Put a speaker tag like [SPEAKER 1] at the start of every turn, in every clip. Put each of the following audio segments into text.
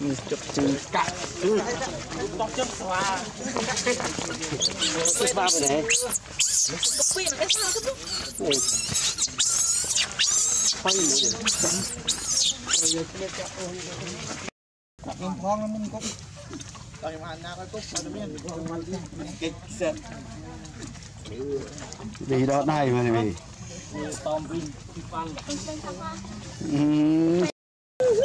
[SPEAKER 1] chụp chữ
[SPEAKER 2] tóc chớp xóa
[SPEAKER 1] chụp ba bên này khoan gì
[SPEAKER 2] Mình phong nó mình cũng Tại mà nhà cái cúc mà nó biết Kịch sệt
[SPEAKER 1] đi. Đó này mà này
[SPEAKER 2] Tòm vinh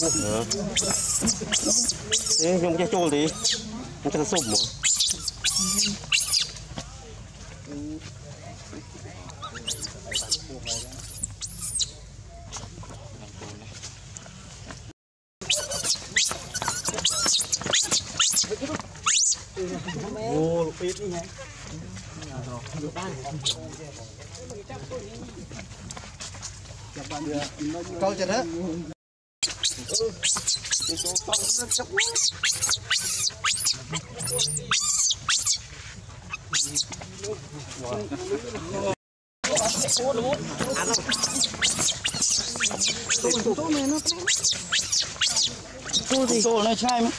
[SPEAKER 2] Văn
[SPEAKER 1] ừ. Ê, không cho trôn đi Không cho sụp mà
[SPEAKER 2] Ồ, lục biết đi ចូលចូល
[SPEAKER 1] នៅឆ្ងាយមក